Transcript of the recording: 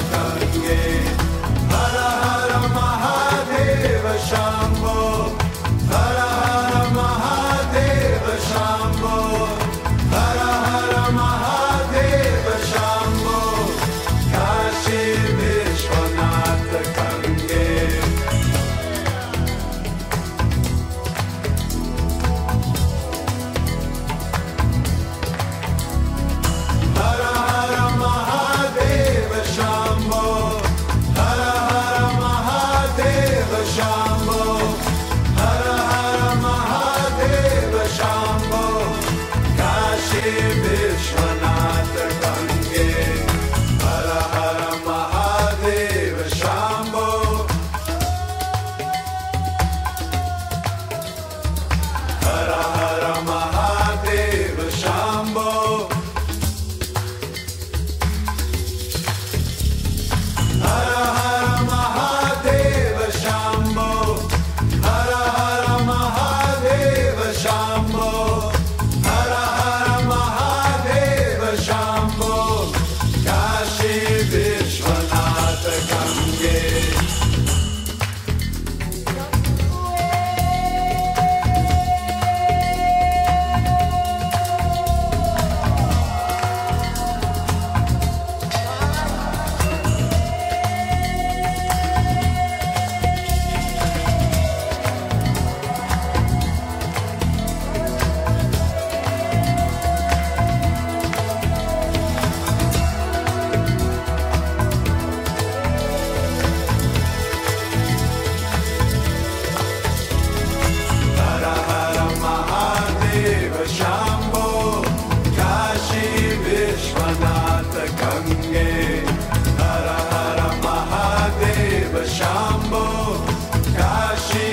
America.